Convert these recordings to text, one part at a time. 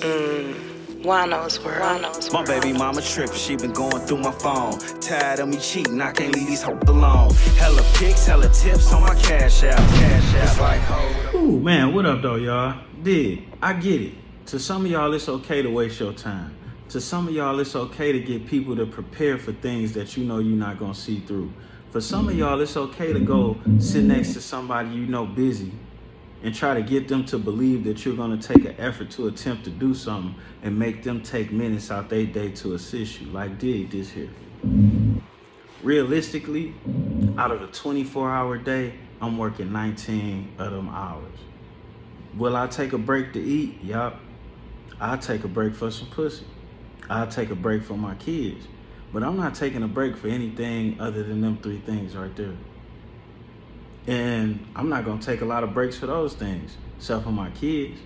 Mm. Juan-O's world. Juan-O's My baby mama trippin', she been going through my phone. Tired of me cheating, I can't leave these hoes alone. Hella pics, hella tips on my cash app. Cash app. It's like, hold Ooh, man, what up though, y'all? Dig, I get it. To some of y'all, it's okay to waste your time. To some of y'all, it's okay to get people to prepare for things that you know you're not gonna see through. For some of mm. y'all, it's okay to go sit next to somebody you know busy and try to get them to believe that you're gonna take an effort to attempt to do something and make them take minutes out their day to assist you. Like Dig this here. Realistically, out of a 24 hour day, I'm working 19 of them hours. Will I take a break to eat? Yup. I'll take a break for some pussy. I'll take a break for my kids. But I'm not taking a break for anything other than them three things right there. And I'm not gonna take a lot of breaks for those things, except for my kids.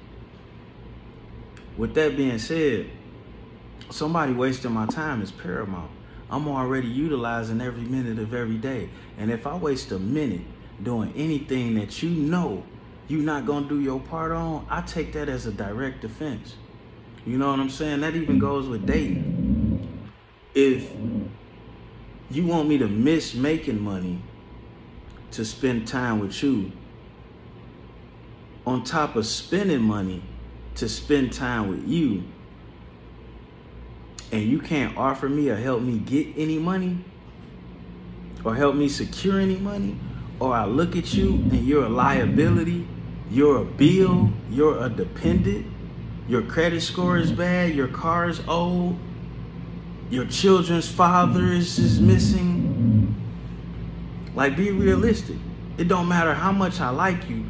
With that being said, somebody wasting my time is paramount. I'm already utilizing every minute of every day. And if I waste a minute doing anything that you know you're not gonna do your part on, I take that as a direct offense. You know what I'm saying? That even goes with dating. If you want me to miss making money to spend time with you, on top of spending money to spend time with you, and you can't offer me or help me get any money, or help me secure any money, or I look at you and you're a liability, you're a bill, you're a dependent, your credit score is bad, your car is old, your children's father is, is missing. Like, be realistic. It don't matter how much I like you.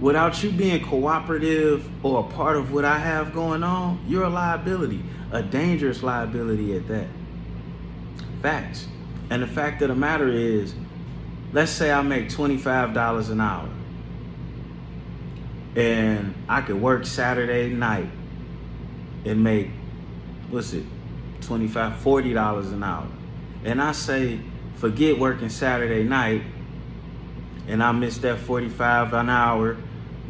Without you being cooperative or a part of what I have going on, you're a liability, a dangerous liability at that. Facts. And the fact of the matter is, let's say I make $25 an hour and I could work Saturday night and make, what's it, 25 $40 an hour. And I say, forget working Saturday night and I miss that 45 an hour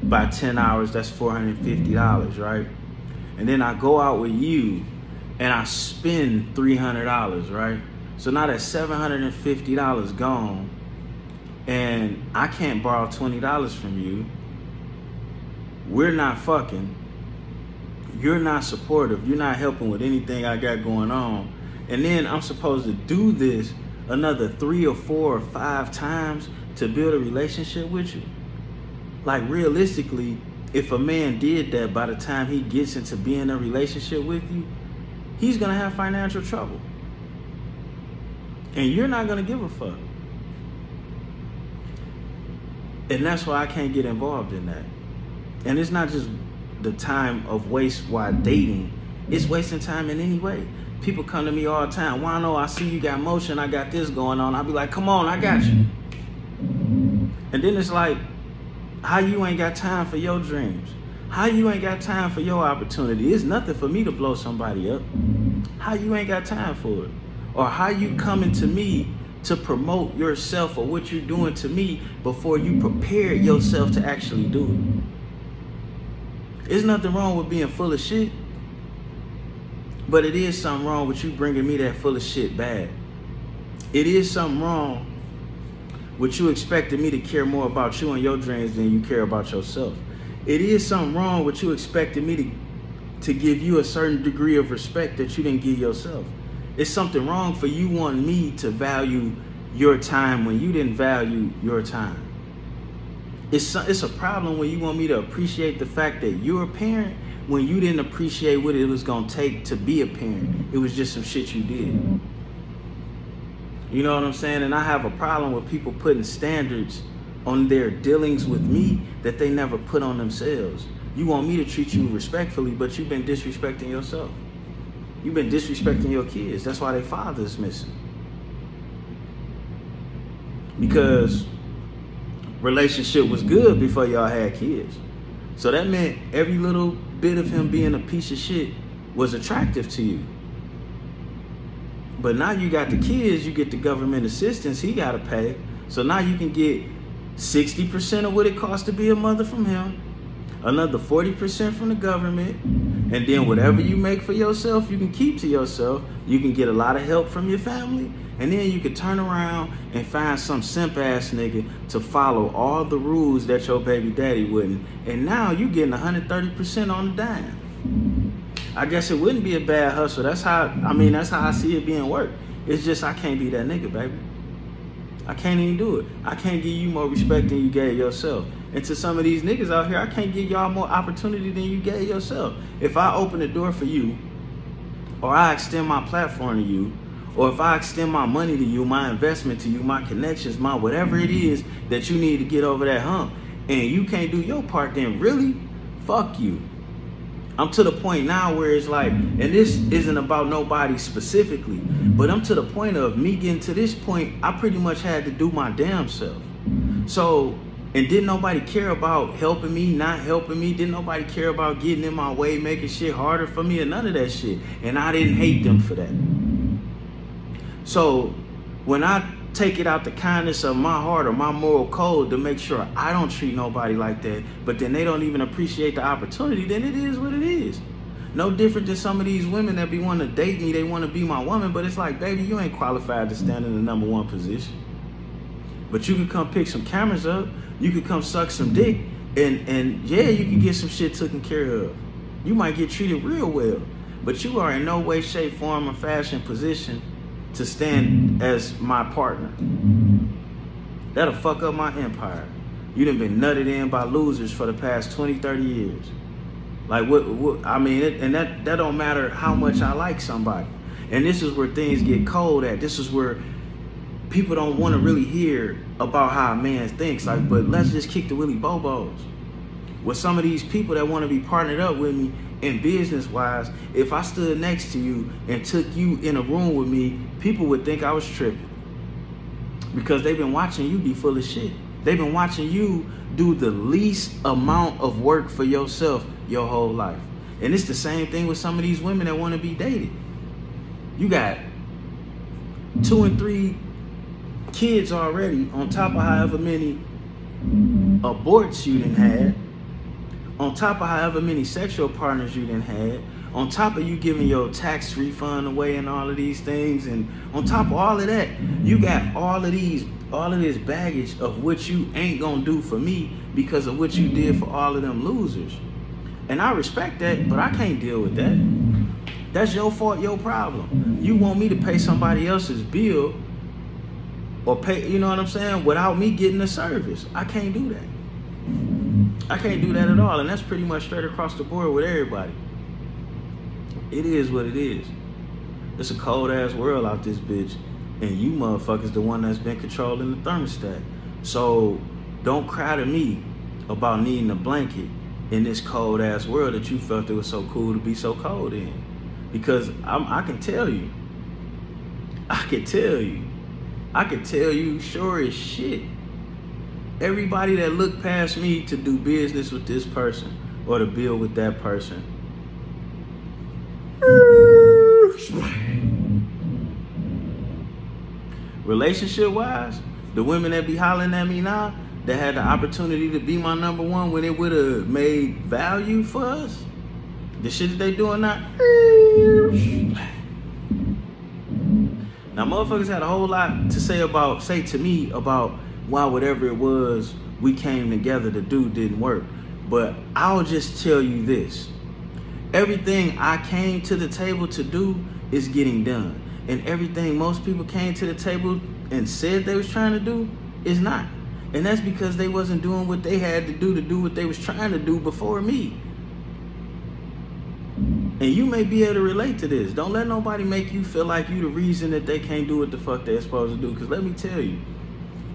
by 10 hours, that's $450, right? And then I go out with you and I spend $300, right? So now that's $750 gone and I can't borrow $20 from you. We're not fucking. You're not supportive. You're not helping with anything I got going on. And then I'm supposed to do this another three or four or five times to build a relationship with you. Like realistically, if a man did that by the time he gets into being in a relationship with you, he's gonna have financial trouble. And you're not gonna give a fuck. And that's why I can't get involved in that. And it's not just the time of waste while dating, it's wasting time in any way. People come to me all the time. Why know I see you got motion, I got this going on. I'll be like, come on, I got you. And then it's like, how you ain't got time for your dreams? How you ain't got time for your opportunity? It's nothing for me to blow somebody up. How you ain't got time for it? Or how you coming to me to promote yourself or what you're doing to me before you prepare yourself to actually do it? There's nothing wrong with being full of shit. But it is something wrong with you bringing me that full of shit bad. It is something wrong with you expecting me to care more about you and your dreams than you care about yourself. It is something wrong with you expecting me to, to give you a certain degree of respect that you didn't give yourself. It's something wrong for you wanting me to value your time when you didn't value your time. It's, it's a problem when you want me to appreciate the fact that you're a parent when you didn't appreciate what it was gonna take to be a parent. It was just some shit you did. You know what I'm saying? And I have a problem with people putting standards on their dealings with me that they never put on themselves. You want me to treat you respectfully, but you've been disrespecting yourself. You've been disrespecting your kids. That's why their father's missing. Because relationship was good before y'all had kids. So that meant every little bit of him being a piece of shit was attractive to you. But now you got the kids, you get the government assistance he got to pay. So now you can get 60% of what it costs to be a mother from him, another 40% from the government, and then whatever you mm. make for yourself, you can keep to yourself. You can get a lot of help from your family, and then you can turn around and find some simp ass nigga to follow all the rules that your baby daddy wouldn't. And now you're getting 130% on the dime. I guess it wouldn't be a bad hustle. That's how I mean that's how I see it being worked. It's just I can't be that nigga, baby. I can't even do it. I can't give you more respect than you gave yourself. And to some of these niggas out here, I can't give y'all more opportunity than you gave yourself. If I open the door for you, or I extend my platform to you, or if I extend my money to you, my investment to you, my connections, my whatever it is that you need to get over that hump, and you can't do your part, then really, fuck you. I'm to the point now where it's like, and this isn't about nobody specifically, but I'm to the point of me getting to this point, I pretty much had to do my damn self. So, and didn't nobody care about helping me, not helping me? Didn't nobody care about getting in my way, making shit harder for me, or none of that shit. And I didn't hate them for that. So, when I take it out the kindness of my heart or my moral code to make sure I don't treat nobody like that, but then they don't even appreciate the opportunity, then it is what it is. No different than some of these women that be wanting to date me, they want to be my woman, but it's like, baby, you ain't qualified to stand in the number one position. But you can come pick some cameras up, you can come suck some dick, and and yeah, you can get some shit taken care of. You might get treated real well, but you are in no way, shape, form, or fashion position to stand as my partner. That'll fuck up my empire. You done been nutted in by losers for the past 20, 30 years. Like what, what I mean, it, and that that don't matter how much I like somebody. And this is where things get cold at. This is where people don't want to really hear about how a man thinks. Like, but let's just kick the Willy Bobos. With some of these people that want to be partnered up with me and business wise, if I stood next to you and took you in a room with me, people would think I was tripping. Because they've been watching you be full of shit. They've been watching you do the least amount of work for yourself your whole life. And it's the same thing with some of these women that want to be dated. You got two and three kids already on top of however many aborts you done had on top of however many sexual partners you done had, on top of you giving your tax refund away and all of these things, and on top of all of that, you got all of these, all of this baggage of what you ain't gonna do for me because of what you did for all of them losers. And I respect that, but I can't deal with that. That's your fault, your problem. You want me to pay somebody else's bill or pay, you know what I'm saying, without me getting the service. I can't do that. I can't do that at all, and that's pretty much straight across the board with everybody. It is what it is. It's a cold ass world out this bitch, and you motherfuckers the one that's been controlling the thermostat. So don't cry to me about needing a blanket in this cold ass world that you felt it was so cool to be so cold in. Because I'm, I can tell you, I can tell you, I can tell you sure as shit everybody that looked past me to do business with this person or to build with that person. Relationship wise, the women that be hollering at me now that had the opportunity to be my number one when it would have made value for us, the shit that they doing now. Now, motherfuckers had a whole lot to say about, say to me about why whatever it was we came together to do didn't work. But I'll just tell you this everything I came to the table to do is getting done. And everything most people came to the table and said they was trying to do is not. And that's because they wasn't doing what they had to do to do what they was trying to do before me. And you may be able to relate to this. Don't let nobody make you feel like you the reason that they can't do what the fuck they're supposed to do. Because let me tell you,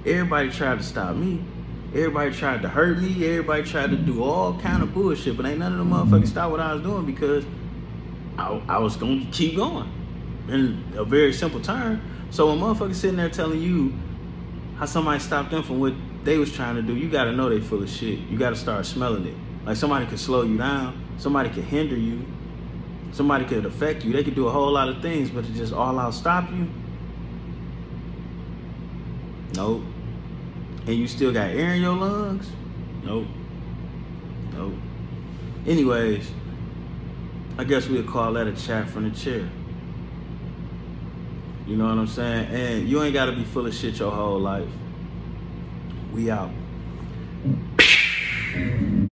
Everybody tried to stop me. Everybody tried to hurt me. Everybody tried to do all kind of bullshit, but ain't none of them motherfuckers stop what I was doing because I, I was gonna keep going in a very simple term. So when motherfuckers sitting there telling you how somebody stopped them from what they was trying to do, you gotta know they full of shit. You gotta start smelling it. Like somebody could slow you down, somebody could hinder you, somebody could affect you. They could do a whole lot of things, but to just all out stop you, Nope. And you still got air in your lungs? Nope. Nope. Anyways, I guess we'll call that a chat from the chair. You know what I'm saying? And you ain't gotta be full of shit your whole life. We out.